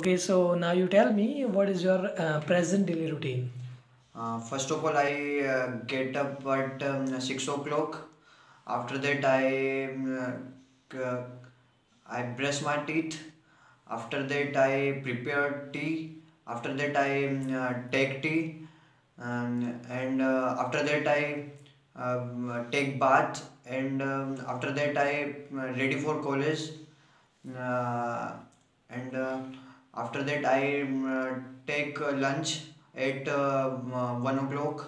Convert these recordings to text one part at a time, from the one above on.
Okay, so now you tell me what is your uh, present daily routine? Uh, first of all, I uh, get up at um, six o'clock. After that, I um, uh, c- I brush my teeth. After that, I prepare tea. After that, I um, uh, take tea, um, and uh, after that, I um, take bath. And after that, I uh, ready for college. Uh, and uh, after that, I um, take lunch at uh, m- one o'clock.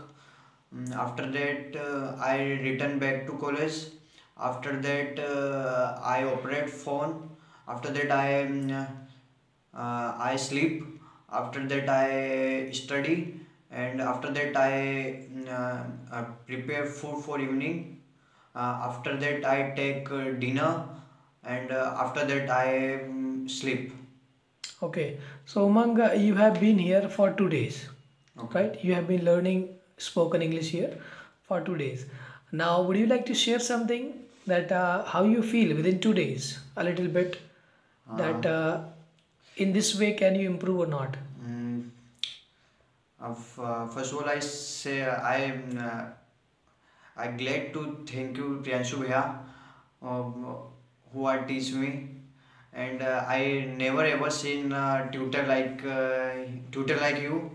Mm, After that, uh, I return back to college. After that, uh, I operate phone. After that, I um, uh, I sleep. After that, I study, and after that, I mm, uh, uh, prepare food for evening. After that, I take dinner, and after that, I um, sleep. Okay, so Umang, uh, you have been here for two days, Okay. right? You have been learning spoken English here for two days. Now, would you like to share something that uh, how you feel within two days, a little bit, that uh, in this way can you improve or not? Mm, of, uh, first of all, I say I am uh, I glad to thank you, Priyanshu Bhaiya, um, who are teach me, and uh, I never ever seen uh, tutor like uh, tutor like you.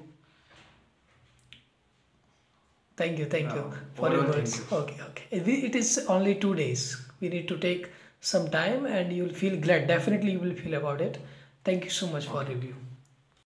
Thank you, thank you for your words. Okay, okay. It is only two days. We need to take some time, and you'll feel glad. Definitely, you will feel about it. Thank you so much for review.